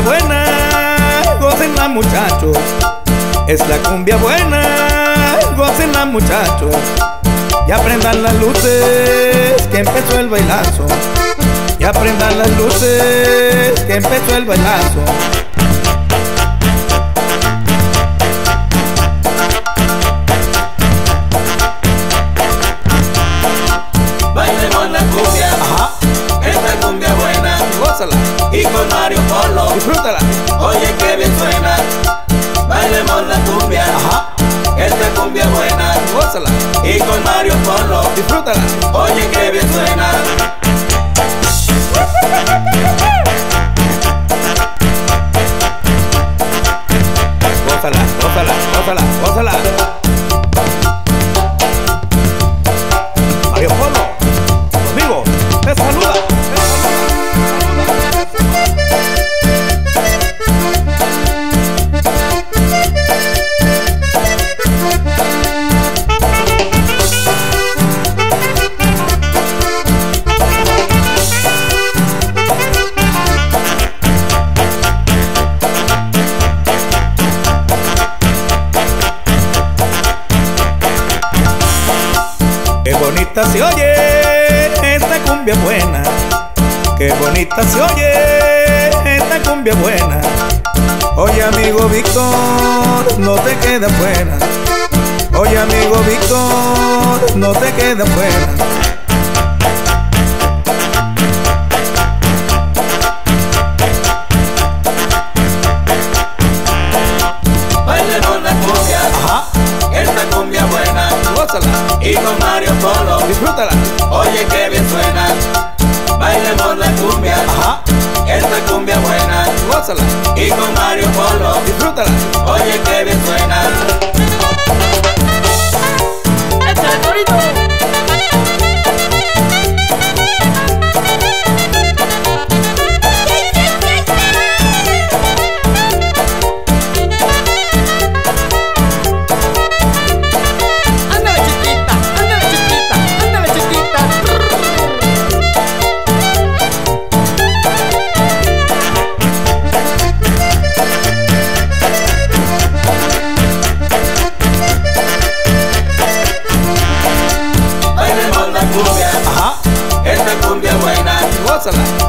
buena, la muchachos. Es la cumbia buena, la muchachos. Y aprendan las luces, que empezó el bailazo. Y aprendan las luces, que empezó el bailazo. Mario Polo, disfrútala. oye que bien suena. Bailemos la cumbia, Ajá, esta cumbia buena. gózala, Y con Mario Polo, disfrútala. Bonita se oye esta cumbia buena. Qué bonita se oye esta cumbia buena. Oye amigo Víctor, no te quedes fuera. Oye amigo Víctor, no te cumbia buena. Y con Mario Polo, disfrútala. oye que bien suena. Bailemos la cumbia, Ajá, esta cumbia buena. gózala,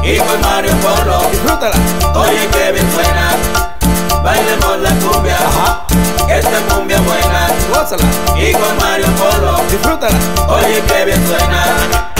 Y con Mario Polo, disfrútala. oye que bien suena. Bailemos la cumbia, Ajá, esta cumbia buena. gózala, Y con Mario Polo, disfrútala. oye que bien suena.